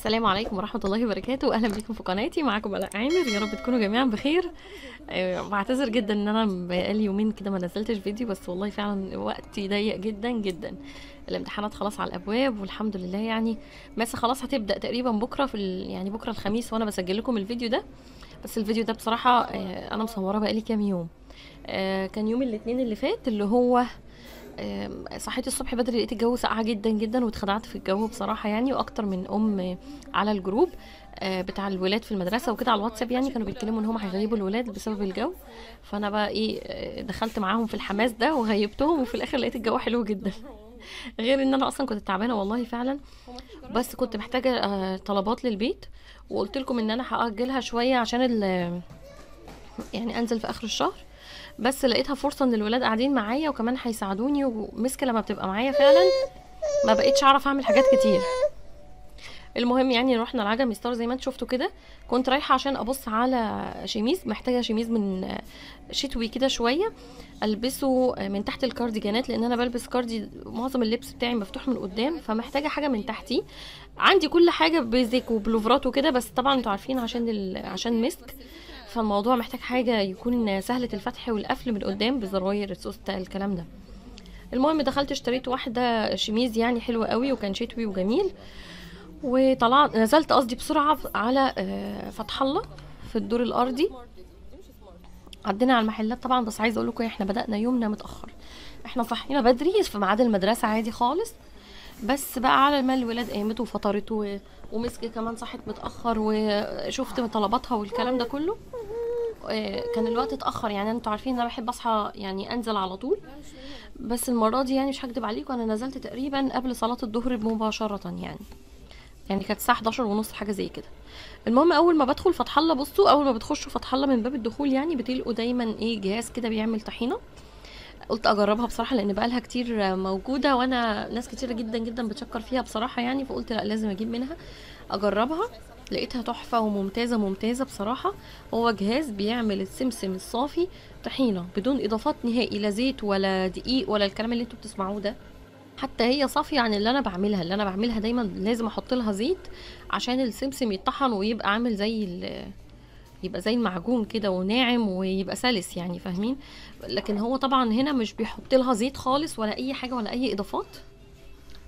السلام عليكم ورحمة الله وبركاته. أهلا بكم في قناتي. معاكم بلاء عامر. يا رب تكونوا جميعا بخير. آه، بعتذر جدا إن أنا بقالي يومين كده ما نزلتش فيديو بس والله فعلا وقتي ضيق جدا جدا. الامتحانات خلاص على الأبواب والحمد لله يعني. ماسة خلاص هتبدأ تقريبا بكرة في. يعني بكرة الخميس وأنا بسجل لكم الفيديو ده. بس الفيديو ده بصراحة آه، أنا مصورة بقالي كام يوم. آه، كان يوم الاثنين اللي فات اللي هو صحيت الصبح بدري لقيت الجو ساقعة جدا جدا واتخدعت في الجو بصراحة يعني وأكتر من أم على الجروب آه، بتاع الولاد في المدرسة وكده على الواتساب يعني كانوا بيتكلموا إن هم هيغيبوا الولاد بسبب الجو. فأنا بقى إيه آه، دخلت معاهم في الحماس ده وغيبتهم وفي الآخر لقيت الجو حلو جدا. غير إن أنا أصلا كنت تعبانة والله فعلا بس كنت محتاجة آه، طلبات للبيت وقلت لكم إن أنا هأجلها شوية عشان يعني أنزل في آخر الشهر. بس لقيتها فرصة إن الولاد قاعدين معايا وكمان هيساعدوني ومسكة لما بتبقى معايا فعلا ما بقيتش أعرف أعمل حاجات كتير. المهم يعني رحنا العجمي ستار زي ما أنتوا شفتوا كده. كنت رايحة عشان أبص على شميز محتاجة شميز من شتوي كده شوية. ألبسه من تحت الكارديجانات لأن أنا بلبس كاردي معظم اللبس بتاعي مفتوح من قدام فمحتاجة حاجة من تحتي. عندي كل حاجة basic وبلوفرات وكده بس طبعا أنتوا عارفين عشان. عشان مسك فالموضوع محتاج حاجة يكون سهلة الفتح والقفل من قدام بزراير السوسته الكلام ده. المهم دخلت اشتريت واحدة شميز يعني حلوة قوي وكان شتوي وجميل. وطلعت نزلت قصدي بسرعة على آه، فتح الله في الدور الأرضي. عدينا على المحلات طبعا بس عايزه أقول لكم إحنا بدأنا يومنا متأخر. إحنا صحينا بدري في ميعاد المدرسة عادي خالص. بس بقى على ما الولاد قامت وفطرت و... ومسكي كمان صحت متأخر وشفت طلباتها والكلام ده كله. آه، كان الوقت اتأخر. يعني أنتوا عارفين إن أنا بحب أصحى يعني أنزل على طول. بس المرة دي يعني مش هكدب عليكم أنا نزلت تقريبا قبل صلاة الظهر مباشرة يعني. يعني كانت الساعة 11 ونص حاجة زي كده. المهم أول ما بدخل فتح الله بصوا أول ما بتخشوا فتح الله من باب الدخول يعني بتلقوا دايما إيه جهاز كده بيعمل طحينة. قلت أجربها بصراحة لأن بقالها كتير موجودة وأنا ناس كتيرة جدا جدا بتشكر فيها بصراحة يعني فقلت لأ لازم أجيب منها. أجربها لقيتها تحفة وممتازة ممتازة بصراحة. هو جهاز بيعمل السمسم الصافي طحينة بدون إضافات نهائي لا زيت ولا دقيق ولا الكلام اللي أنتوا بتسمعوه ده. حتى هي صافية عن اللي أنا بعملها. اللي أنا بعملها دايما لازم أحط لها زيت عشان السمسم يتطحن ويبقى عامل زي يبقى زي المعجون كده وناعم ويبقى سلس يعني فاهمين؟ لكن هو طبعا هنا مش بيحط لها زيت خالص ولا أي حاجة ولا أي إضافات.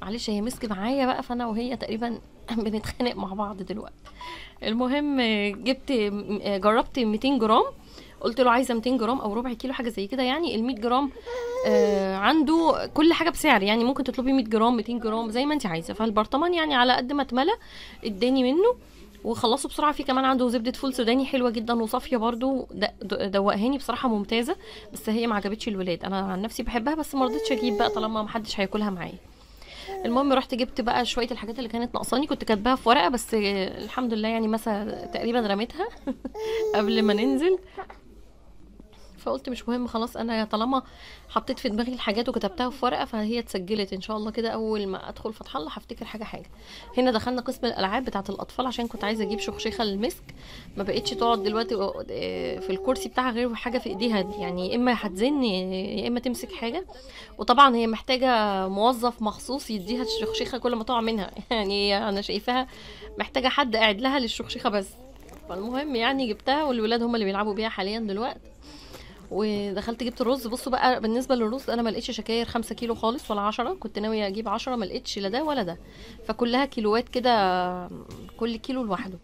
معلش هي مسك معايا بقى فأنا وهي تقريبا بنتخانق مع بعض دلوقتي. المهم جبت جربت 200 جرام. قلت له عايزة 200 جرام أو ربع كيلو حاجة زي كده. يعني ال 100 جرام آه عنده كل حاجة بسعر. يعني ممكن تطلبي 100 جرام 200 جرام زي ما انت عايزة. فالبرطمان يعني على قد ما اتملى اداني منه. وخلصوا بسرعة. في كمان عنده زبدة فول سوداني حلوة جدا وصافية د- دوقهاني بصراحة ممتازة بس هي ما عجبتش الولاد. أنا عن نفسي بحبها بس ما رضيتش أجيب بقى طالما ما حدش هياكلها معايا. المهم رحت جبت بقى شوية الحاجات اللي كانت ناقصاني كنت كاتباها في ورقة بس الحمد لله يعني مثلا تقريبا رميتها قبل ما ننزل. فقلت مش مهم خلاص أنا طالما حطيت في دماغي الحاجات وكتبتها في ورقة فهي اتسجلت. إن شاء الله كده أول ما أدخل فتح الله هفتكر حاجة حاجة. هنا دخلنا قسم الألعاب بتاعة الأطفال عشان كنت عايزة أجيب شخشيخه للمسك. ما بقتش تقعد دلوقتي في الكرسي بتاعها غير حاجة في إيديها يعني يا إما هتزن يا إما تمسك حاجة. وطبعا هي محتاجة موظف مخصوص يديها الشخشيخه كل ما تقع منها. يعني أنا شايفاها محتاجة حد قاعد لها للشخشيخه بس. فالمهم يعني جبتها والولاد هم اللي بيلعبوا بيها حاليا دلوقتي. ودخلت جبت الرز. بصوا بقى بالنسبة للرز أنا ما لقيتش شكاير خمسة كيلو خالص ولا عشرة. كنت ناوية أجيب عشرة ما لقيتش لا ده ولا ده. فكلها كيلوات كده كل كيلو لوحده.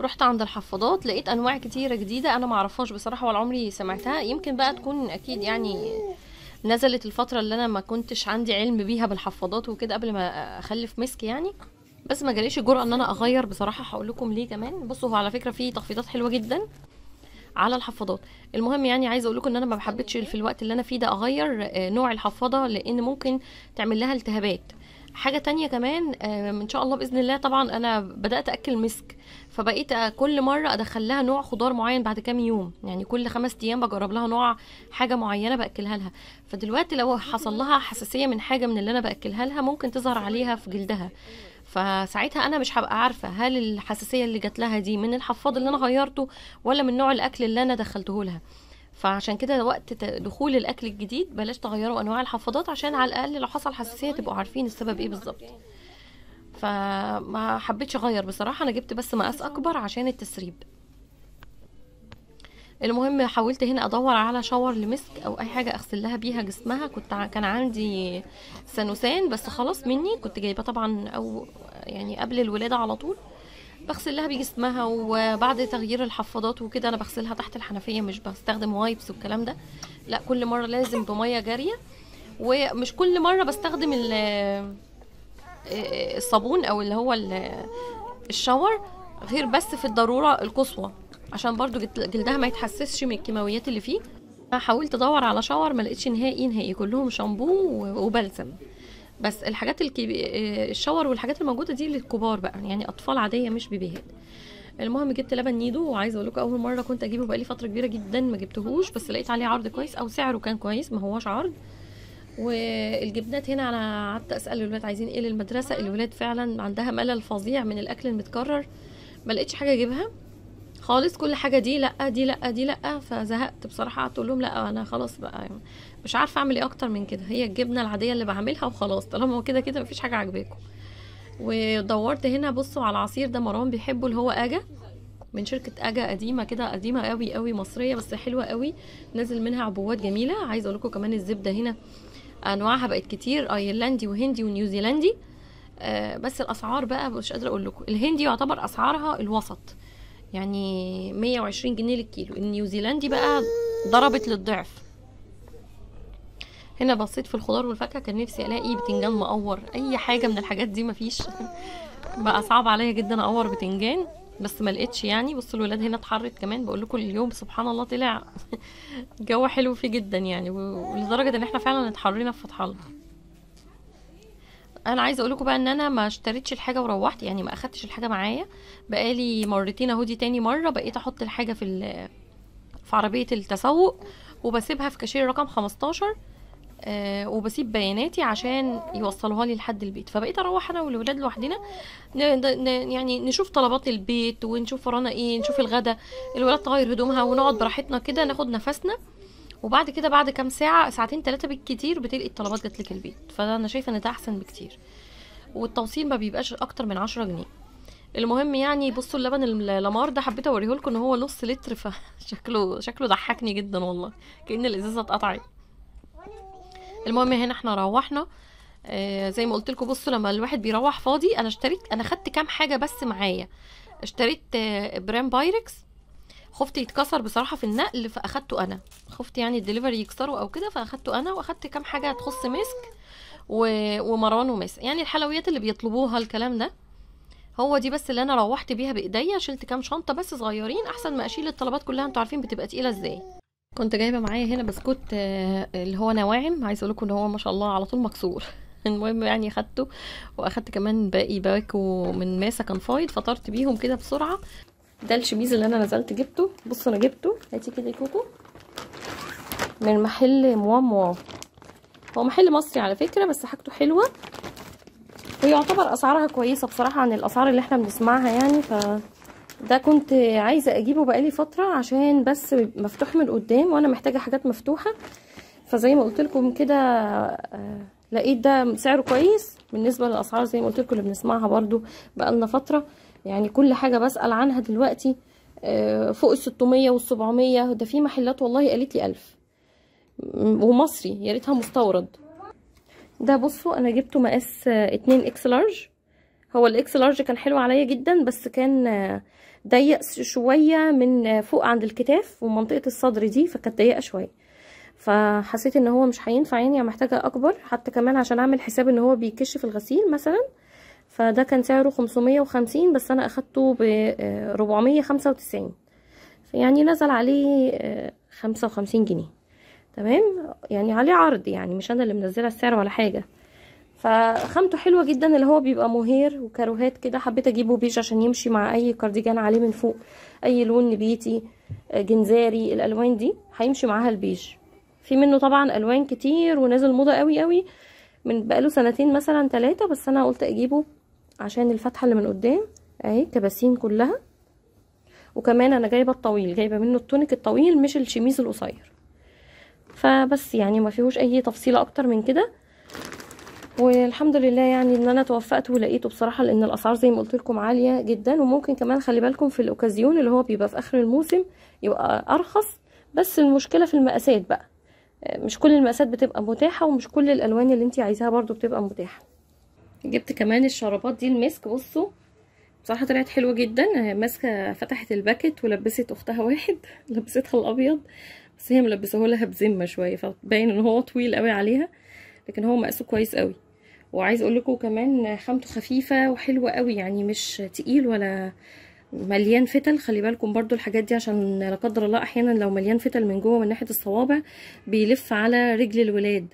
رحت عند الحفاضات لقيت أنواع كتيرة جديدة أنا ما أعرفهاش بصراحة ولا عمري سمعتها. يمكن بقى تكون أكيد يعني نزلت الفترة اللي أنا ما كنتش عندي علم بيها بالحفاضات وكده قبل ما أخلف مسك يعني. بس ما جاليش الجرأة إن أنا أغير بصراحة هقول لكم ليه كمان. بصوا هو على فكرة فيه تخفيضات حلوة جدا. على الحفاضات. المهم يعني عايزة أقول لكم إن أنا ما بحبتش في الوقت اللي أنا فيه ده أغير آه، نوع الحفاضة لأن ممكن تعمل لها التهابات. حاجة تانية كمان آه، إن شاء الله بإذن الله طبعا أنا بدأت أكل مسك فبقيت كل مرة أدخل لها نوع خضار معين بعد كام يوم. يعني كل خمس أيام بجرب لها نوع حاجة معينة بأكلها لها. فدلوقتي لو حصل لها حساسية من حاجة من اللي أنا بأكلها لها ممكن تظهر عليها في جلدها. فساعتها أنا مش هبقى عارفة هل الحساسية اللي جات لها دي من الحفاض اللي أنا غيرته ولا من نوع الأكل اللي أنا دخلته لها. فعشان كده وقت دخول الأكل الجديد بلاش تغيروا أنواع الحفاضات عشان على الأقل لو حصل حساسية تبقوا عارفين السبب إيه بالظبط. فما حبيتش أغير بصراحة أنا جبت بس مقاس أكبر عشان التسريب. المهم حاولت هنا أدور على شاور لمسك أو أي حاجة أغسل لها بيها جسمها. كنت كان عندي سانوسان بس خلاص مني. كنت جايباه طبعا أو يعني قبل الولادة على طول. بغسل لها بجسمها وبعد تغيير الحفاضات وكده أنا بغسلها تحت الحنفية مش بستخدم وايبس والكلام ده. لا كل مرة لازم بمية جارية. ومش كل مرة بستخدم ال- الصابون أو اللي هو ال- الشاور غير بس في الضرورة القصوى. عشان برضو جلد- جلدها ما يتحسسش من الكيماويات اللي فيه. حاولت أدور على شاور ما لقيتش نهائي نهائي. كلهم شامبو وبلسم. بس الحاجات الكبي... الشاور والحاجات الموجودة دي للكبار بقى يعني أطفال عادية مش بيبيهات. المهم جبت لبن نيدو وعايزة أقول لكم أول مرة كنت أجيبه بقالي فترة كبيرة جدا ما جبتهوش بس لقيت عليه عرض كويس أو سعره كان كويس ما هواش عرض. والجبنات هنا أنا قعدت أسأل الولاد عايزين إيه للمدرسة؟ الولاد فعلا عندها ملل فظيع من الأكل المتكرر. ما لقيتش حاجة أجيبها. خالص كل حاجة دي لأ دي لأ دي لأ فزهقت بصراحة قعدت أقول لهم لأ أنا خلاص بقى مش عارفة أعمل إيه أكتر من كده. هي الجبنة العادية اللي بعملها وخلاص طالما هو كده كده مفيش حاجة عاجباكم. ودورت هنا بصوا على العصير ده مروان بيحبه اللي هو أجا من شركة أجا قديمة كده قديمة قوي قوي مصرية بس حلوة قوي نازل منها عبوات جميلة. عايزة أقول لكم كمان الزبدة هنا أنواعها بقت كتير أيرلندي وهندي ونيوزيلندي. آه بس الأسعار بقى مش قادرة أقول لكم. الهندي يعتبر أسعارها الوسط. يعني 120 جنيه للكيلو. النيوزيلندي بقى ضربت للضعف. هنا بصيت في الخضار والفاكهة كان نفسي ألاقي بتنجان مقور. أي حاجة من الحاجات دي مفيش. بقى صعب عليا جدا أقور بتنجان بس ما لقيتش يعني. بصوا الولاد هنا اتحرت كمان بقول لكم اليوم سبحان الله طلع. الجو حلو فيه جدا يعني ولدرجة إن إحنا فعلا اتحرينا في فتح الله. أنا عايزه أقول لكم بقى ان أنا ما اشتريتش الحاجة وروحت يعني ما اخدتش الحاجة معايا. بقالي مرتين اهو دي تاني مره بقيت أحط الحاجة في في عربيه التسوق وبسيبها في كاشير رقم 15 آه وبسيب بياناتي عشان يوصلوها لي لحد البيت. فبقيت أروح أنا والولاد لوحدنا يعني نشوف طلبات البيت ونشوف ورانا إيه نشوف الغدا الولاد تغير هدومها ونقعد براحتنا كده ناخد نفسنا. وبعد كده بعد كام ساعة ساعتين ثلاثة بالكتير بتلقي الطلبات جات لك البيت. فأنا شايفة إن ده أحسن بكتير. والتوصيل ما بيبقاش أكتر من عشرة جنيه. المهم يعني بصوا اللبن اللامار ده حبيت أوريه لكم إن هو نص لتر فشكله شكله ضحكني جدا والله. كأن الإزازة اتقطعت. المهم هنا إحنا روحنا. آه زي ما قلت لكم بصوا لما الواحد بيروح فاضي أنا اشتريت أنا خدت كام حاجة بس معايا. اشتريت آه برام بايركس. خفت يتكسر بصراحة في النقل فأخدته أنا. خفت يعني الدليفري يكسره أو كده فأخدته أنا وأخدت كام حاجة تخص مسك و... ومروان ومس يعني الحلويات اللي بيطلبوها الكلام ده هو دي بس اللي أنا روحت بيها بإيديا شلت كام شنطة بس صغيرين أحسن ما أشيل الطلبات كلها. أنتوا عارفين بتبقى تقيلة إزاي. كنت جايبة معايا هنا بسكوت آه، اللي هو نواعم. عايزة أقول لكم إن هو ما شاء الله على طول مكسور. المهم يعني أخدته وأخدت كمان باقي باكو من ماسة كان فايض فطرت بيهم كده بسرعة. ده الشميز اللي أنا نزلت جبته. بصوا أنا جبته. هاتي كده كوكو. من محل موا موا. هو محل مصري على فكرة بس حاجته حلوة. ويعتبر أسعارها كويسة بصراحة عن الأسعار اللي إحنا بنسمعها يعني ف ده كنت عايزة أجيبه بقالي فترة عشان بس مفتوح من قدام وأنا محتاجة حاجات مفتوحة. فزي ما قلت لكم كده آه، لقيت ده سعره كويس. بالنسبة للأسعار زي ما قلت لكم اللي بنسمعها برضو بقالنا فترة. يعني كل حاجة بسأل عنها دلوقتي آه، فوق ال 600 وال 700 ده في محلات والله قالت لي 1000 م- ومصري يا ريتها مستورد. ده بصوا أنا جبته مقاس آه، 2 X large. هو ال X large كان حلو عليا جدا بس كان آه، ضيق شوية من فوق عند الكتاف ومنطقة الصدر دي فكانت ضيقة شوية. فحسيت إن هو مش هينفع يعني محتاجة أكبر حتى كمان عشان أعمل حساب إن هو بيكش في الغسيل مثلا. فده كان سعره 550 بس أنا أخدته ب 495 يعني نزل عليه آه، 55 جنيه. تمام؟ يعني عليه عرض يعني مش أنا اللي منزلة السعر ولا حاجة. فخامته حلوة جدا اللي هو بيبقى مهير وكاروهات كده. حبيت أجيبه بيج عشان يمشي مع أي كارديجان عليه من فوق. أي لون نبيتي آه، جنزاري الألوان دي هيمشي معاها البيج. في منه طبعا ألوان كتير ونازل موضة قوي قوي من بقاله سنتين مثلا ثلاثة بس أنا قلت أجيبه عشان الفتحة اللي من قدام أهي كباسين كلها. وكمان أنا جايبة الطويل جايبة منه التونيك الطويل مش الشميز القصير. فبس يعني ما فيهوش أي تفصيله أكتر من كده. والحمد لله يعني إن أنا توفقت ولقيته بصراحة لأن الأسعار زي ما قلت لكم عالية جدا. وممكن كمان خلي بالكم في الأوكازيون اللي هو بيبقى في آخر الموسم يبقى أرخص. بس المشكلة في المقاسات بقى. مش كل المقاسات بتبقى متاحة ومش كل الألوان اللي انت عايزاها برضو بتبقى متاحة. جبت كمان الشرابات دي المسك بصوا. بصراحة طلعت حلوة جدا. ماسكة فتحت الباكت ولبست أختها واحد. لبستها الأبيض. بس هي ملبسه لها بذمة شوية فباين إن هو طويل قوي عليها. لكن هو مقاسه كويس قوي. وعايز أقول لكم كمان خامته خفيفة وحلوة قوي يعني مش تقيل ولا مليان فتل. خلي بالكم برضو الحاجات دي عشان لا قدر الله أحيانا لو مليان فتل من جوه من ناحية الصوابع بيلف على رجل الولاد.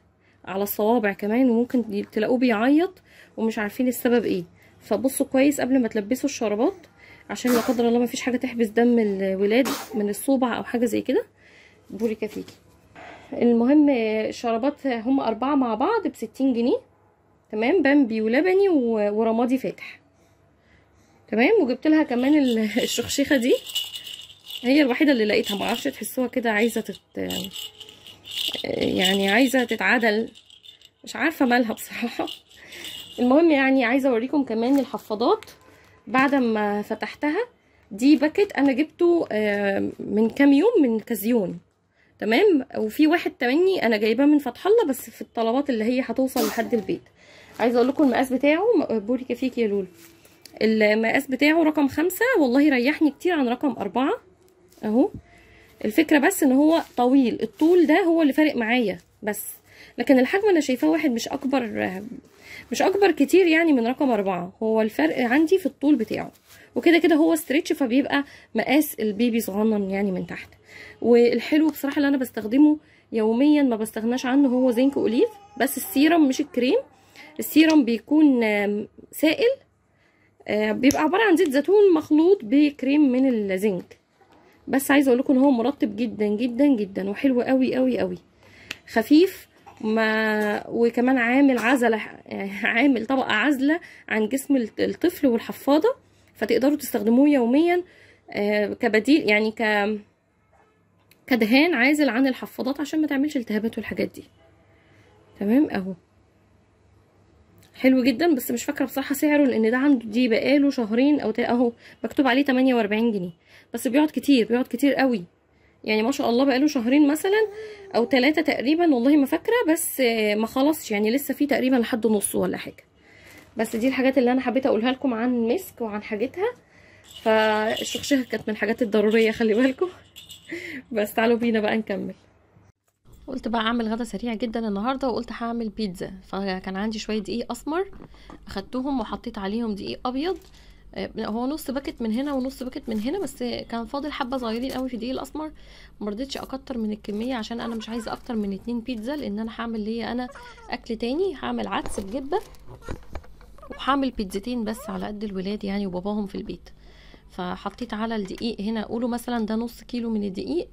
على الصوابع كمان وممكن تلاقوه بيعيط ومش عارفين السبب إيه. فبصوا كويس قبل ما تلبسوا الشرابات عشان لا قدر الله ما فيش حاجة تحبس دم الولاد من الصوبع أو حاجة زي كده. بوري كفيكي المهم الشرابات هم أربعة مع بعض بستين جنيه. تمام؟ بامبي ولبني ورمادي فاتح. تمام؟ وجبت لها كمان الشخشيخة دي. هي الوحيدة اللي لقيتها. معرفش تحسوها كده عايزة تت يعني عايزة تتعدل مش عارفة مالها بصراحة. المهم يعني عايزة أوريكم كمان الحفاضات. بعد ما فتحتها دي packet أنا جبته من كام يوم من كازيون. تمام؟ وفي واحد تمني أنا جايباه من فتح الله بس في الطلبات اللي هي هتوصل لحد البيت. عايزة أقول لكم المقاس بتاعه. بوري كفيك يا لولو المقاس بتاعه رقم خمسة. والله ريحني كتير عن رقم أربعة. أهو. الفكرة بس إن هو طويل. الطول ده هو اللي فارق معايا بس. لكن الحجم أنا شايفاه واحد مش أكبر مش أكبر كتير يعني من رقم أربعة. هو الفرق عندي في الطول بتاعه. وكده كده هو stretch فبيبقى مقاس ال baby صغنن يعني من تحت. والحلو بصراحة اللي أنا بستخدمه يوميا ما بستغناش عنه هو زنك أوليف. بس السيرم مش الكريم. السيرم بيكون سائل. بيبقى عبارة عن زيت زيتون مخلوط بكريم من الزنك. بس عايزة أقول لكم إن هو مرطب جدا جدا جدا وحلو قوي قوي قوي. خفيف ما وكمان عامل عزلة عامل طبقة عازله عن جسم الطفل والحفاضة فتقدروا تستخدموه يوميا كبديل يعني ك كدهان عازل عن الحفاضات عشان ما تعملش التهابات والحاجات دي. تمام؟ أهو. حلو جدا بس مش فاكرة بصراحة سعره لأن ده عنده دي بقاله شهرين أو أهو مكتوب عليه 48 جنيه. بس بيقعد كتير بيقعد كتير قوي. يعني ما شاء الله بقاله شهرين مثلا أو ثلاثة تقريبا والله ما فاكرة بس ما خلصش. يعني لسه في تقريبا لحد نصه ولا حاجة. بس دي الحاجات اللي أنا حبيت أقولها لكم عن مسك وعن حاجتها. فالشخشيخه كانت من الحاجات الضرورية خلي بالكم. بس تعالوا بينا بقى نكمل. قلت بقى أعمل غدا سريع جدا النهارده وقلت هعمل بيتزا. فكان عندي شوية دقيق أسمر أخدتهم وحطيت عليهم دقيق أبيض. هو نص packet من هنا ونص packet من هنا بس كان فاضل حبة صغيرين قوي في الدقيق الأسمر. مرضتش أكتر من الكمية عشان أنا مش عايزة أكتر من اتنين بيتزا لأن أنا هعمل ليا أنا أكل تاني. هعمل عدس بجبة وهعمل بيتزتين بس على قد الولاد يعني وباباهم في البيت. فحطيت على الدقيق هنا قولوا مثلا ده نص كيلو من الدقيق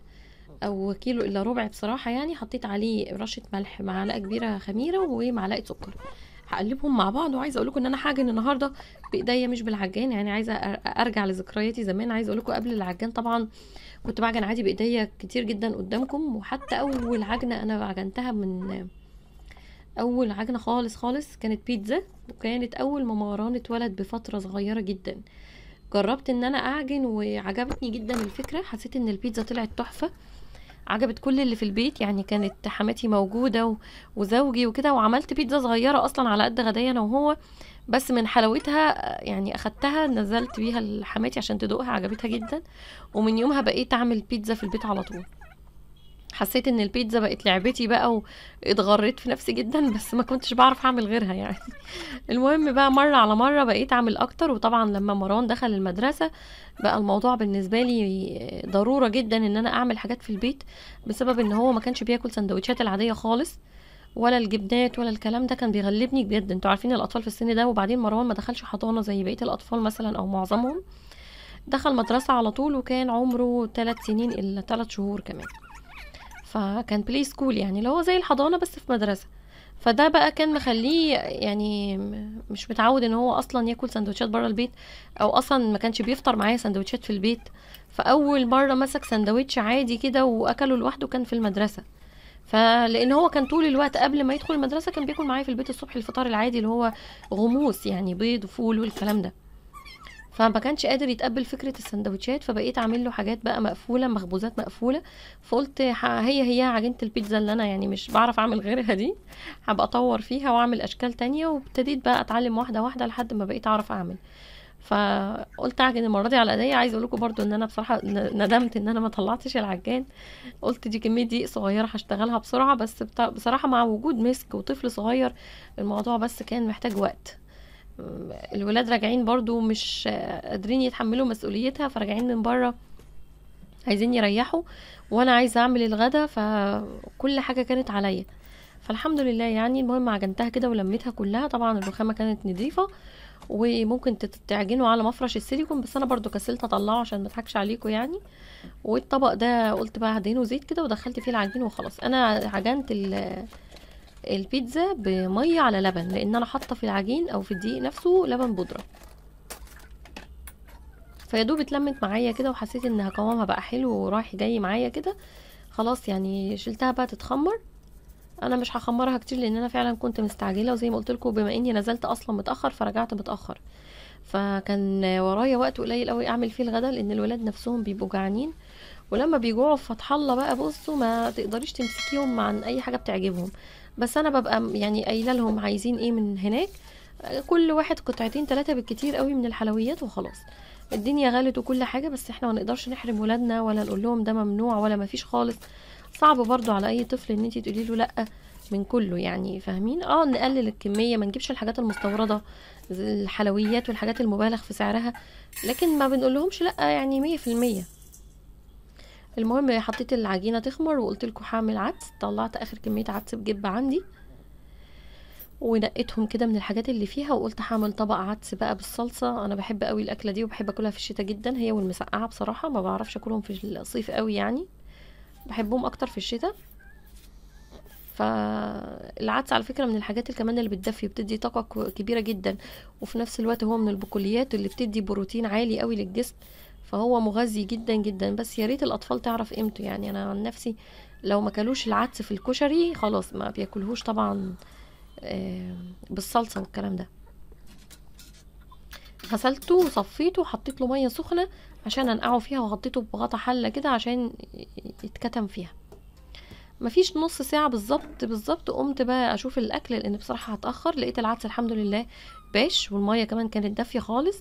أو كيلو إلا ربع بصراحة يعني. حطيت عليه رشة ملح معلقة كبيرة خميرة ومعلقة سكر. هقلبهم مع بعض وعايزة أقول لكم إن أنا هعجن النهارده بإيديا مش بالعجان يعني عايزة أرجع لذكرياتي زمان. عايزة أقول لكم قبل العجان طبعا كنت بعجن عادي بإيديا كتير جدا قدامكم وحتى أول عجنة أنا عجنتها من أول عجنة خالص خالص كانت بيتزا وكانت أول ما مروان اتولد بفترة صغيرة جدا. جربت إن أنا أعجن وعجبتني جدا الفكرة. حسيت إن البيتزا طلعت تحفة. عجبت كل اللي في البيت يعني كانت حماتي موجودة و... وزوجي وكده وعملت بيتزا صغيرة أصلا على قد غدايا أنا وهو بس من حلاوتها يعني أخدتها نزلت بيها لحماتي عشان تدوقها عجبتها جدا ومن يومها بقيت أعمل بيتزا في البيت على طول. حسيت إن البيتزا بقت لعبتي بقى واتغريت في نفسي جدا بس ما كنتش بعرف أعمل غيرها يعني. المهم بقى مرة على مرة بقيت أعمل أكتر وطبعا لما مروان دخل المدرسة بقى الموضوع بالنسبة لي ضرورة جدا إن أنا أعمل حاجات في البيت بسبب إن هو ما كانش بياكل سندوتشات العادية خالص ولا الجبنات ولا الكلام ده كان بيغلبني بجد. أنتوا عارفين الأطفال في السن ده وبعدين مروان ما دخلش حضانة زي بقية الأطفال مثلا أو معظمهم. دخل مدرسة على طول وكان عمره 3 سنين إلا 3 شهور كمان. فكان play school يعني اللي هو زي الحضانة بس في مدرسة. فده بقى كان مخليه يعني مش متعود إن هو أصلا ياكل سندوتشات بره البيت أو أصلا ما كانش بيفطر معايا سندوتشات في البيت. فأول مرة مسك سندوتش عادي كده وأكله لوحده كان في المدرسة. فلأن هو كان طول الوقت قبل ما يدخل المدرسة كان بياكل معايا في البيت الصبح الفطار العادي اللي هو غموس يعني بيض وفول والكلام ده. فما كانش قادر يتقبل فكرة السندوتشات فبقيت أعمل له حاجات بقى مقفولة مخبوزات مقفولة. فقلت هي هي عجينة البيتزا اللي أنا يعني مش بعرف أعمل غيرها دي هبقى أطور فيها وأعمل أشكال تانية. وابتديت بقى أتعلم واحدة واحدة لحد ما بقيت أعرف أعمل. فقلت أعجن المرة دي على إيديا. عايزة أقول لكم إن أنا بصراحة ندمت إن أنا ما طلعتش العجان. قلت دي كمية دقيق صغيرة هشتغلها بسرعة بس بصراحة مع وجود مسك وطفل صغير الموضوع بس كان محتاج وقت. الولاد راجعين برضو مش قادرين يتحملوا مسؤوليتها فراجعين من بره عايزين يريحوا وأنا عايزة أعمل الغدا فكل حاجة كانت عليا. فالحمد لله يعني المهم عجنتها كده ولميتها كلها. طبعا الرخامة كانت نظيفة وممكن تعجنوا على مفرش السيليكون بس أنا برضو كسلت أطلعه عشان ما أضحكش عليكم يعني. والطبق ده قلت بقى هدهنه زيت كده ودخلت فيه العجين وخلاص. أنا عجنت البيتزا بمية على لبن لأن أنا حاطة في العجين أو في الدقيق نفسه لبن بودرة. فيا دوب اتلمت معايا كده وحسيت إن قوامها بقى حلو ورايح جاي معايا كده. خلاص يعني شلتها بقى تتخمر. أنا مش هخمرها كتير لأن أنا فعلا كنت مستعجلة وزي ما قلت لكم بما إني نزلت أصلا متأخر فرجعت متأخر. فكان ورايا وقت قليل قوي أعمل فيه الغدا لأن الولاد نفسهم بيبقوا جعانين. ولما بيجوعوا فتح الله بقى بصوا ما تقدريش تمسكيهم عن أي حاجة بتعجبهم. بس أنا ببقى يعني قايلة لهم عايزين إيه من هناك؟ كل واحد قطعتين ثلاثة بالكتير قوي من الحلويات وخلاص. الدنيا غلت وكل حاجة بس إحنا ما نقدرش نحرم ولادنا ولا نقول لهم ده ممنوع ولا ما فيش خالص. صعب برضو على أي طفل إن انت تقولي له لأ من كله يعني فاهمين؟ آه نقلل الكمية ما نجيبش الحاجات المستوردة الحلويات والحاجات المبالغ في سعرها لكن ما بنقول لهمش لأ يعني مية في المية. المهم حطيت العجينة تخمر وقلت لكم هعمل عدس. طلعت آخر كمية عدس بجبة عندي ونقيتهم كده من الحاجات اللي فيها وقلت هعمل طبق عدس بقى بالصلصة. أنا بحب قوي الأكلة دي وبحب أكلها في الشتاء جدا. هي والمسقعة بصراحة ما بعرفش أكلهم في الصيف قوي يعني. بحبهم أكتر في الشتاء. فالعدس على فكرة من الحاجات كمان اللي بتدفي وبتدي طاقة كبيرة جدا. وفي نفس الوقت هو من البقوليات اللي بتدي بروتين عالي قوي للجسم. فهو مغذي جدا جدا. بس يا ريت الأطفال تعرف قيمته. يعني أنا عن نفسي لو ما كلوش العدس في الكشري خلاص ما بياكلهوش طبعا آه، بالصلصة والكلام ده. غسلته وصفيته وحطيت له مية سخنة عشان أنقعه فيها وغطيته بغطا حلة كده عشان يتكتم فيها. مفيش نص ساعة بالظبط بالظبط قمت بقى أشوف الأكل لأن بصراحة هتأخر. لقيت العدس الحمد لله باش والمية كمان كانت دافية خالص.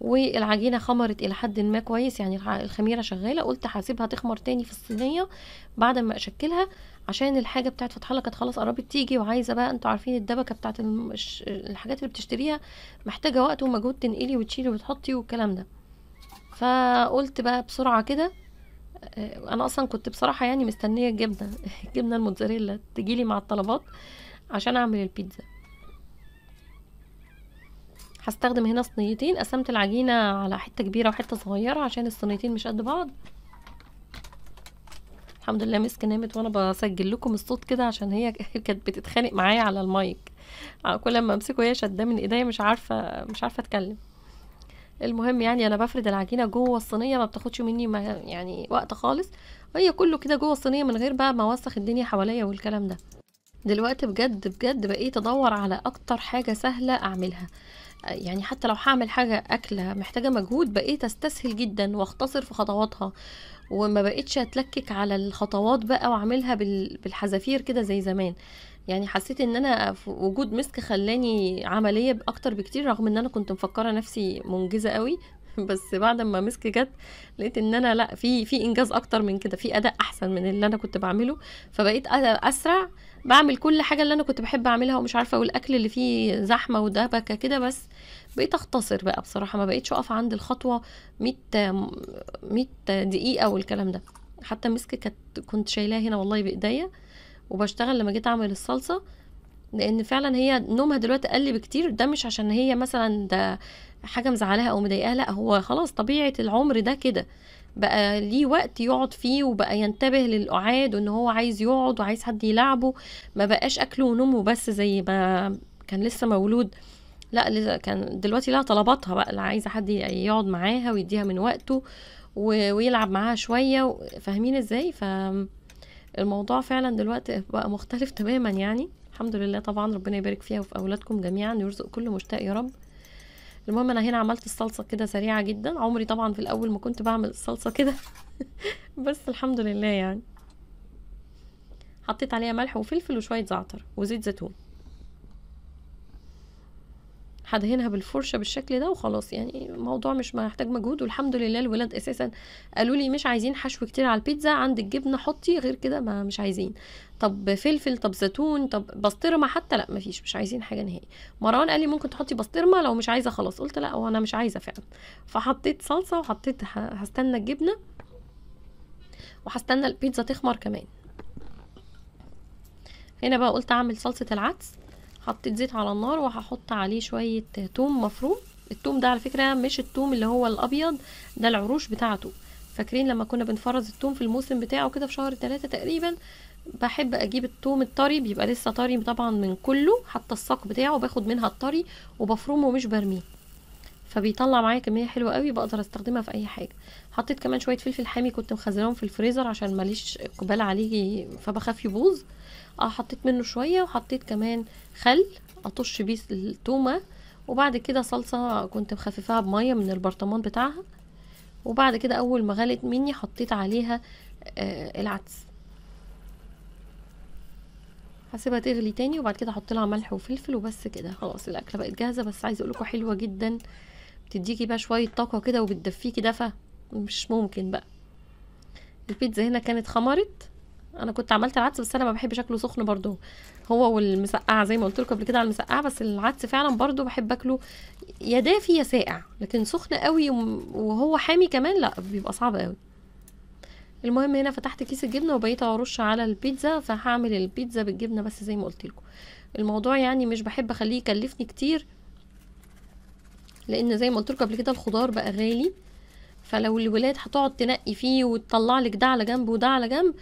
والعجينة خمرت إلى حد ما كويس يعني الخميرة شغالة قلت هسيبها تخمر تاني في الصينية بعد ما أشكلها عشان الحاجة بتاعت فتح الله كانت خلاص قربت تيجي وعايزة بقى أنتوا عارفين الدبكة بتاعت الحاجات اللي بتشتريها محتاجة وقت ومجهود تنقلي وتشيلي وتحطي والكلام ده. فقلت بقى بسرعة كده آه، أنا أصلا كنت بصراحة يعني مستنية الجبنة الجبنة الموتزاريلا تجيلي مع الطلبات عشان أعمل البيتزا. هستخدم هنا صينيتين. قسمت العجينة على حتة كبيرة وحتة صغيرة عشان الصينيتين مش قد بعض. الحمد لله مسك نامت وأنا بسجل لكم الصوت كده عشان هي كانت بتتخانق معايا على المايك. كل ما أمسكه هي شداه من إيديا مش عارفة مش عارفة أتكلم. المهم يعني أنا بفرد العجينة جوه الصينية ما بتاخدش مني ما يعني وقت خالص. هي كله كده جوه الصينية من غير بقى ما أوسخ الدنيا حواليا والكلام ده. دلوقتي بجد بجد بقيت أدور على أكتر حاجة سهلة أعملها. يعني حتى لو هعمل حاجة أكلة محتاجة مجهود بقيت أستسهل جدا وأختصر في خطواتها. وما بقيتش أتلكك على الخطوات بقى وأعملها بال- بالحذافير كده زي زمان. يعني حسيت إن أنا وجود مسك خلاني عملية أكتر بكتير رغم إن أنا كنت مفكرة نفسي منجزة قوي. بس بعد ما مسك جت لقيت إن أنا لأ في في إنجاز أكتر من كده في أداء أحسن من اللي أنا كنت بعمله. فبقيت أسرع بعمل كل حاجة اللي أنا كنت بحب أعملها ومش عارفة والأكل اللي فيه زحمة ودبكة كده بس بقيت أختصر بقى بصراحة ما بقيتش أقف عند الخطوة 100 100 دقيقة والكلام ده. حتى مسك كانت كنت شايلاها هنا والله بإيديا وبشتغل لما جيت أعمل الصلصة لأن فعلا هي نومها دلوقتي أقل بكتير. ده مش عشان هي مثلا ده حاجة مزعلاها أو مضايقاها لأ هو خلاص طبيعة العمر ده كده. بقى ليه وقت يقعد فيه وبقى ينتبه للقعاد وإن هو عايز يقعد وعايز حد يلعبه. ما بقاش اكله ونومه بس زي ما كان لسه مولود. لأ كان دلوقتي لها طلباتها بقى اللي عايزة حد يقعد معاها ويديها من وقته ويلعب معاها شوية فاهمين إزاي؟ ف الموضوع فعلا دلوقتي بقى مختلف تماما يعني. الحمد لله طبعا ربنا يبارك فيها وفي أولادكم جميعا ويرزق كل مشتاق يا رب. المهم أنا هنا عملت الصلصة كده سريعة جدا. عمري طبعا في الأول ما كنت بعمل الصلصه كده. بس الحمد لله يعني. حطيت عليها ملح وفلفل وشوية زعتر وزيت زيتون. هدهنها بالفرشة بالشكل ده وخلاص. يعني الموضوع مش محتاج مجهود والحمد لله الولاد أساسا قالوا لي مش عايزين حشو كتير على البيتزا عندك جبنة حطي غير كده ما مش عايزين. طب فلفل طب زيتون طب بسطرمة حتى لا مفيش مش عايزين حاجة نهائي. مروان قال لي ممكن تحطي بسطرمة لو مش عايزة خلاص. قلت لا وأنا مش عايزة فعلا. فحطيت صلصة وحطيت هستنى الجبنة وهستنى البيتزا تخمر كمان. هنا بقى قلت أعمل صلصة العدس. حطيت زيت على النار وهحط عليه شوية توم مفروم. التوم ده على فكرة مش التوم اللي هو الأبيض ده العروش بتاعته. فاكرين لما كنا بنفرز التوم في الموسم بتاعه كده في شهر ثلاثة تقريبا؟ بحب أجيب التوم الطري بيبقى لسه طري طبعا من كله حتى الساق بتاعه باخد منها الطري وبفرمه مش برميه. فبيطلع معايا كمية حلوة قوي بقدر أستخدمها في أي حاجة. حطيت كمان شوية فلفل حامي كنت مخزناهم في الفريزر عشان ماليش إقبال عليه فبخاف يبوظ. آه حطيت منه شوية وحطيت كمان خل أطش بيه التومة وبعد كده صلصة كنت مخففاها بمية من البرطمان بتاعها وبعد كده أول ما غلت مني حطيت عليها آه العدس. هسيبها تغلي تاني وبعد كده أحط لها ملح وفلفل وبس كده. خلاص الأكلة بقت جاهزة. بس عايزة أقول لكم حلوة جدا. بتديكي بقى شوية طاقة كده وبتدفيكي دفى مش ممكن بقى. البيتزا هنا كانت خمرت. أنا كنت عملت العدس بس أنا ما بحب شكله سخن برضو هو والمسقعة زي ما قلت لكم قبل كده على المسقعة بس العدس فعلا برضو بحب أكله. يا دافي يا ساقع لكن سخن قوي وهو حامي كمان لا بيبقى صعب قوي. المهم هنا فتحت كيس الجبنة وبقيت أرش على البيتزا فهعمل البيتزا بالجبنة بس زي ما قلت لكم. الموضوع يعني مش بحب أخليه يكلفني كتير لأن زي ما قلت لكم قبل كده الخضار بقى غالي. فلو الولاد هتقعد تنقي فيه وتطلع لك ده على جنب وده على جنب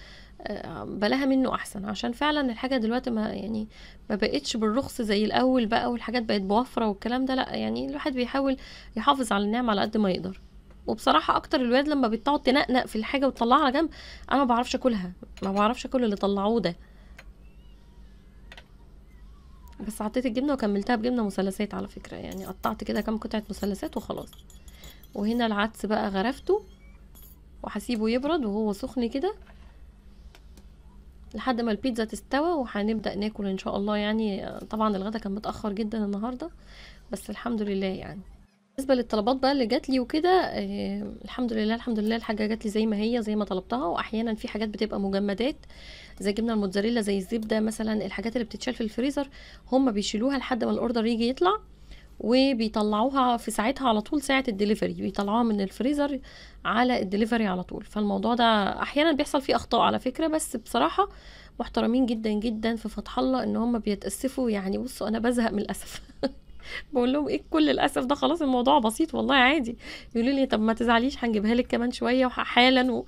بلاها منه أحسن. عشان فعلا الحاجة دلوقتي ما يعني ما بقتش بالرخص زي الأول بقى والحاجات بقت بوفرة والكلام ده. لأ يعني الواحد بيحاول يحافظ على النعمة على قد ما يقدر. وبصراحة أكتر الولاد لما بتقعد تنقنق في الحاجة وتطلعها على جنب أنا ما بعرفش أكلها. ما بعرفش أكل اللي طلعوه ده. بس حطيت الجبنة وكملتها بجبنة مثلثات على فكرة. يعني قطعت كده كام قطعة مثلثات وخلاص. وهنا العدس بقى غرفته وهسيبه يبرد وهو سخن كده. لحد ما البيتزا تستوى وهنبدأ ناكل إن شاء الله. يعني طبعا الغدا كان متأخر جدا النهارده بس الحمد لله يعني. بالنسبة للطلبات بقى اللي جات لي وكده آه الحمد لله الحمد لله الحاجة جات لي زي ما هي زي ما طلبتها. واحيانا في حاجات بتبقى مجمدات زي جبنة الموتزاريلا زي الزبدة مثلا. الحاجات اللي بتتشال في الفريزر هم بيشيلوها لحد ما ال order يجي يطلع. وبيطلعوها في ساعتها على طول ساعة الدليفري بيطلعوها من الفريزر على الدليفري على طول. فالموضوع ده أحيانا بيحصل فيه أخطاء على فكرة بس بصراحة محترمين جدا جدا في فتح الله إن هم بيتأسفوا. يعني بصوا أنا بزهق من الأسف. بقول لهم إيه كل الأسف ده؟ خلاص الموضوع بسيط والله عادي. يقولوا لي طب ما تزعليش هنجيبها لك كمان شوية حالا و...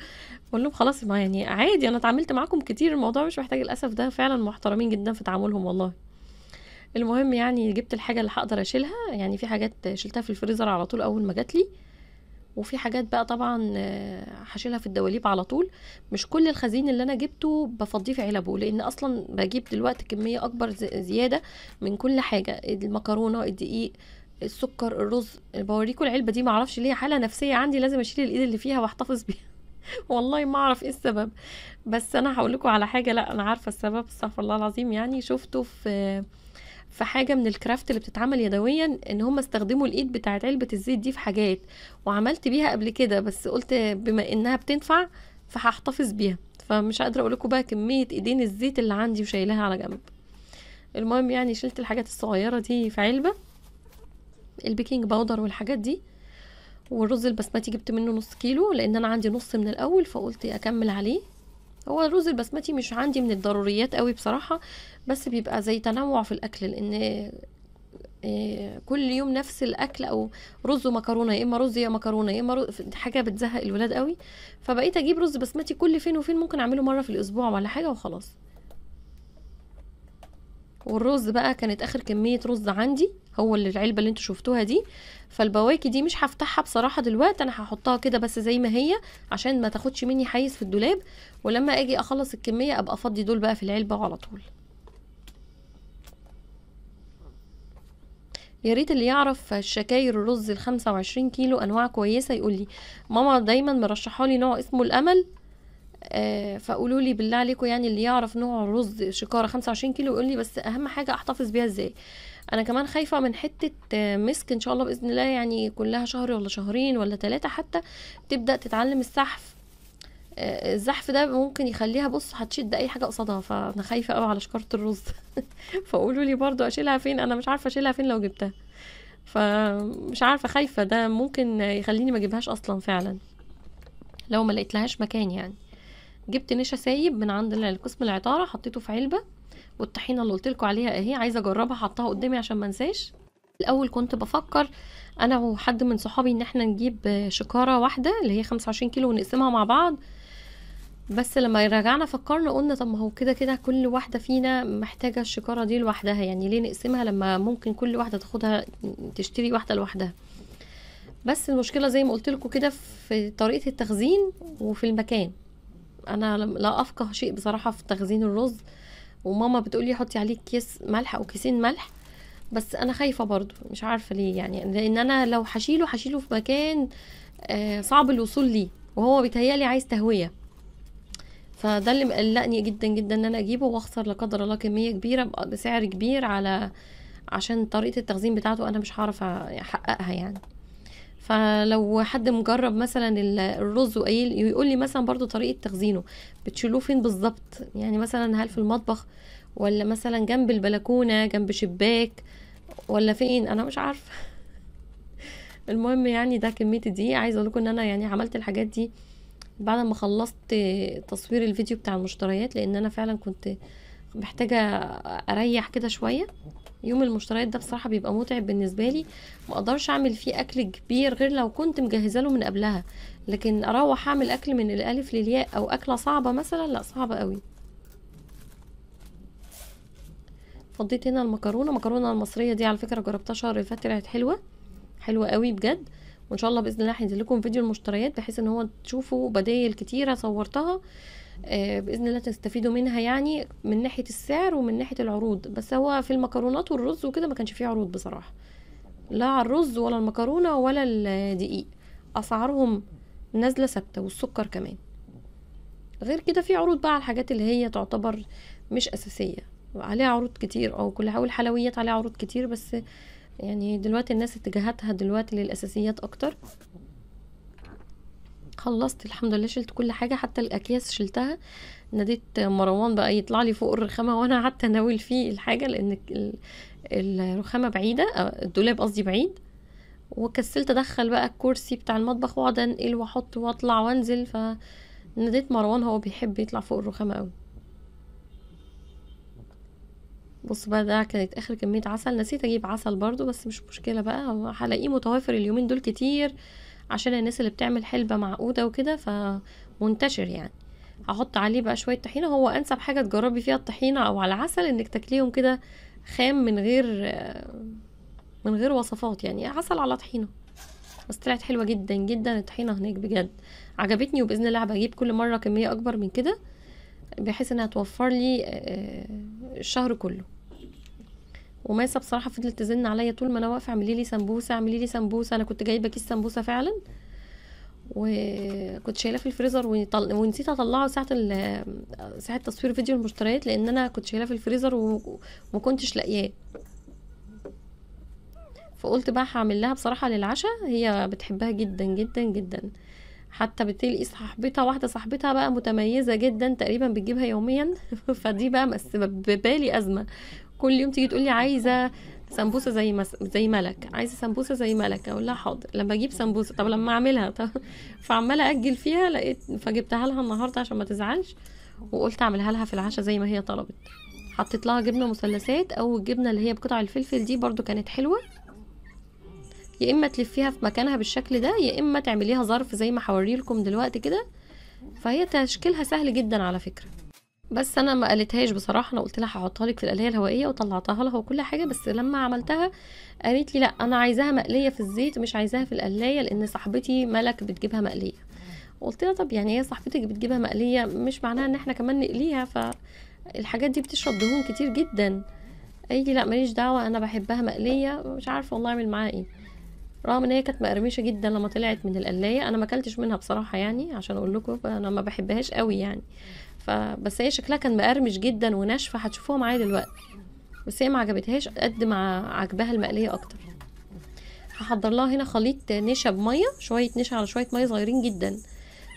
بقول لهم خلاص ما يعني عادي أنا اتعاملت معاكم كتير الموضوع مش محتاج الأسف ده. فعلا محترمين جدا في تعاملهم والله. المهم يعني جبت الحاجة اللي هقدر أشيلها يعني في حاجات شلتها في الفريزر على طول أول ما جات لي وفي حاجات بقى طبعا هشيلها في الدواليب على طول. مش كل الخزين اللي أنا جبته بفضيه في علبه لأن أصلا بجيب دلوقتي كمية أكبر زيادة من كل حاجة. المكرونة الدقيق السكر الرز بوريكم العلبة دي معرفش ليه حالة نفسية عندي لازم أشيل الإيد اللي فيها وأحتفظ بيها. والله ما أعرف إيه السبب. بس أنا هقول لكم على حاجة لأ أنا عارفة السبب استغفر الله العظيم يعني. شفته في في حاجة من الكرافت اللي بتتعمل يدويا إن هم استخدموا الإيد بتاعت علبة الزيت دي في حاجات وعملت بيها قبل كده بس قلت بما إنها بتنفع فهحتفظ بيها. فمش قادره أقول لكم بقى كمية إيدين الزيت اللي عندي وشايلها على جنب. المهم يعني شلت الحاجات الصغيرة دي في علبة ال baking powder والحاجات دي والرز البسمتي جبت منه نص كيلو لأن أنا عندي نص من الأول فقلت أكمل عليه. هو الرز البسمتي مش عندي من الضروريات قوي بصراحة بس بيبقى زي تنوع في الأكل لأن كل يوم نفس الأكل أو رز ومكرونة يا إما رز يا مكرونة يا إما رز حاجة بتزهق الولاد قوي. فبقيت أجيب رز بسمتي كل فين وفين ممكن أعمله مرة في الأسبوع ولا حاجة وخلاص. والرز بقى كانت آخر كمية رز عندي. هو اللي العلبة اللي أنتوا شفتوها دي. فالبواكي دي مش هفتحها بصراحة دلوقتي أنا هحطها كده بس زي ما هي عشان ما تاخدش مني حيز في الدولاب. ولما أجي اخلص الكمية ابقى افضي دول بقى في العلبة على طول. يا ريت اللي يعرف شكاير الرز ال 25 كيلو انواع كويسة يقول لي ماما دايما مرشحة لي نوع اسمه الأمل. آه فقولوا لي بالله عليكم يعني اللي يعرف نوع رز شكارة 25 كيلو يقول لي بس أهم حاجة أحتفظ بيها إزاي؟ أنا كمان خايفة من حتة مسك إن شاء الله بإذن الله يعني كلها شهر ولا شهرين ولا ثلاثة حتى تبدأ تتعلم السحف. آه، الزحف ده ممكن يخليها بص هتشد أي حاجة قصادها فأنا خايفة قوي على شكارة الرز. فقولوا لي برضو أشيلها فين؟ أنا مش عارفة أشيلها فين لو جبتها. فمش عارفة خايفة ده ممكن يخليني ما أجيبهاش أصلا فعلا. لو ما لقيت لهاش مكان يعني. جبت نشا سايب من عند قسم العطارة حطيته في علبة. والطحينة اللي قلت لكم عليها اهي عايزة اجربها حطها قدامي عشان ما انساش. الأول كنت بفكر أنا وحد من صحابي إن إحنا نجيب شكاره واحدة اللي هي 25 كيلو ونقسمها مع بعض. بس لما رجعنا فكرنا قلنا طب ما هو كده كده كل واحدة فينا محتاجة الشكاره دي لوحدها يعني ليه نقسمها لما ممكن كل واحدة تاخدها تشتري واحدة لوحدها. بس المشكلة زي ما قلت لكم كده في طريقة التخزين وفي المكان. أنا لا أفقه شيء بصراحة في تخزين الرز. وماما بتقولي حطي عليه كيس ملح أو كيسين ملح بس أنا خايفة برضو مش عارفة ليه يعني لأن أنا لو هشيله هشيله في مكان آه صعب الوصول ليه وهو بيتهيألي عايز تهوية. فده اللي مقلقني جدا جدا إن أنا أجيبه وأخسر لا قدر الله كمية كبيرة بسعر كبير على عشان طريقة التخزين بتاعته أنا مش هعرف أحققها يعني. فلو حد مجرب مثلا الرز وقايل يقول لي مثلا برضو طريقة تخزينه بتشيلوه فين بالظبط؟ يعني مثلا هل في المطبخ؟ ولا مثلا جنب البلكونة جنب شباك؟ ولا فين؟ أنا مش عارفة. المهم يعني ده كمية دي عايزة أقول لكم إن أنا يعني عملت الحاجات دي بعد ما خلصت تصوير الفيديو بتاع المشتريات لأن أنا فعلا كنت محتاجة أريح كده شوية. يوم المشتريات ده بصراحة بيبقى متعب بالنسبة لي. ما أقدرش أعمل فيه أكل كبير غير لو كنت مجهزة له من قبلها. لكن أروح أعمل أكل من الألف للياء أو أكلة صعبة مثلا لا صعبة قوي. فضيت هنا المكرونة. المكرونة المصرية دي على فكرة جربتها شهر اللي فات طلعت حلوة. حلوة قوي بجد. وإن شاء الله بإذن الله هنزل لكم فيديو المشتريات بحيث إن هو تشوفوا بدايل كتيرة صورتها. بإذن الله تستفيدوا منها يعني من ناحية السعر ومن ناحية العروض. بس هو في المكرونات والرز وكده ما كانش فيه عروض بصراحة. لا على الرز ولا المكرونة ولا الدقيق. أسعارهم نازلة ثابتة والسكر كمان. غير كده في عروض بقى على الحاجات اللي هي تعتبر مش أساسية. عليها عروض كتير. أو كل الحلويات عليها عروض كتير. بس يعني دلوقتي الناس اتجاهاتها دلوقتي للأساسيات أكتر. خلصت الحمد لله شلت كل حاجة حتى الأكياس شلتها. ناديت مروان بقى يطلع لي فوق الرخامة وأنا قعدت أناول فيه الحاجة لأن الرخامة بعيدة الدولاب قصدي بعيد. وكسلت أدخل بقى الكرسي بتاع المطبخ وأقعد أنقل وأحط وأطلع وأنزل. فناديت مروان هو بيحب يطلع فوق الرخامة قوي بص بقى ده كانت آخر كمية عسل. نسيت أجيب عسل برضو بس مش مشكلة بقى. هلاقيه متوافر اليومين دول كتير. عشان الناس اللي بتعمل حلبة معقودة وكده فمنتشر يعني. هحط عليه بقى شوية طحينة. هو أنسب حاجة تجربي فيها الطحينة أو على عسل إنك تاكليهم كده خام من غير من غير وصفات يعني. عسل على طحينة. بس طلعت حلوة جدا جدا الطحينة هناك بجد. عجبتني وبإذن الله هبقى أجيب كل مرة كمية أكبر من كده بحيث إنها توفر لي الشهر كله. وماسة بصراحة فضلت تزن عليا طول ما أنا واقفة اعملي لي سمبوسة اعملي لي سمبوسة. أنا كنت جايبة كيس سمبوسة فعلا وكنت شايلاه في الفريزر ونسيت أطلعه ساعة ساعة تصوير فيديو المشتريات لأن أنا كنت شايلاه في الفريزر وما كنتش لاقياه. فقلت بقى هعمل لها بصراحة للعشاء هي بتحبها جدا جدا جدا. حتى بتلاقي صاحبتها واحدة صاحبتها بقى متميزة جدا تقريبا بتجيبها يوميا. فدي بقى مسببالي أزمة. كل يوم تيجي تقولي عايزة سمبوسة زي مس... زي ملك. عايزة سمبوسة زي ملك أقول لها حاضر. لما أجيب سمبوسة طب لما أعملها؟ طب فعمالة أجل فيها لقيت فجبتها لها النهارده عشان ما تزعلش وقلت أعملها لها في العشاء زي ما هي طلبت. حطيت لها جبنة مثلثات أو الجبنه اللي هي بقطع الفلفل دي برضو كانت حلوة. يا إما تلفيها في مكانها بالشكل ده يا إما تعمليها ظرف زي ما هوريلكم دلوقتي كده. فهي تشكيلها سهل جدا على فكرة. بس أنا ما قالتهاش بصراحة أنا قلت لها هحطها لك في القلايه الهوائية وطلعتها لها وكل حاجة بس لما عملتها قالت لي لأ أنا عايزاها مقلية في الزيت مش عايزاها في القلايه لأن صاحبتي ملك بتجيبها مقلية. قلت لها طب يعني هي صاحبتك بتجيبها مقلية مش معناها إن إحنا كمان نقليها فالحاجات دي بتشرب دهون كتير جدا. قالت لي لأ ماليش دعوة أنا بحبها مقلية مش عارفة والله أعمل معاها إيه. رغم إن هي كانت مقرمشة جدا لما طلعت من القلايه أنا ما أكلتش منها بصراحة يعني عشان أقول لكم أنا ما بحبهاش قوي يعني. فبس هي شكلها كان مقرمش جدا وناشفة هتشوفوها معايا دلوقتي. بس هي ما عجبتهاش قد ما عجبها المقلية أكتر. هحضر لها هنا خليط نشا بمية شوية نشا على شوية مية صغيرين جدا.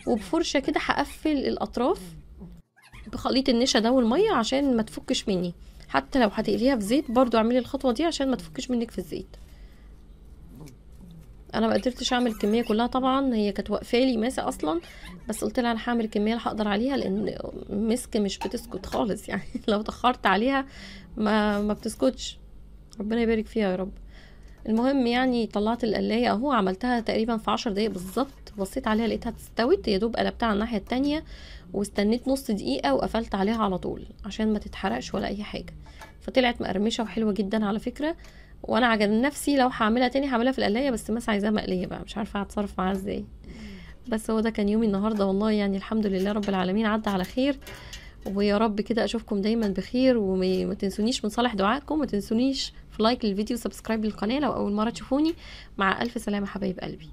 وبفرشة كده هقفل الأطراف بخليط النشا ده والمية عشان ما تفكش مني. حتى لو هتقليها في زيت برضو اعملي الخطوة دي عشان ما تفكش منك في الزيت. أنا ما قدرتش أعمل الكمية كلها طبعا هي كانت واقفة لي ماسة أصلا بس قلت لها أنا هعمل الكميه اللي هقدر عليها لأن مسك مش بتسكت خالص يعني لو تاخرت عليها ما ما بتسكتش. ربنا يبارك فيها يا رب. المهم يعني طلعت القلاية أهو عملتها تقريبا في عشر دقايق بالظبط بصيت عليها لقيتها استوت يا دوب قلبتها على الناحية التانية واستنيت نص دقيقة وقفلت عليها على طول عشان ما تتحرقش ولا أي حاجة. فطلعت مقرمشة وحلوة جدا على فكرة. وأنا عجب نفسي لو هعملها تاني هعملها في القلاية بس مثلا عايزاها مقلية بقى مش عارفة هتصرف معاها إزاي. بس هو ده كان يومي النهارده والله يعني الحمد لله رب العالمين عدى على خير. ويا رب كده أشوفكم دايما بخير وما تنسونيش من صالح دعائكم ما تنسونيش في like للفيديو subscribe للقناة لو أول مرة تشوفوني. مع ألف سلامة حبايب قلبي.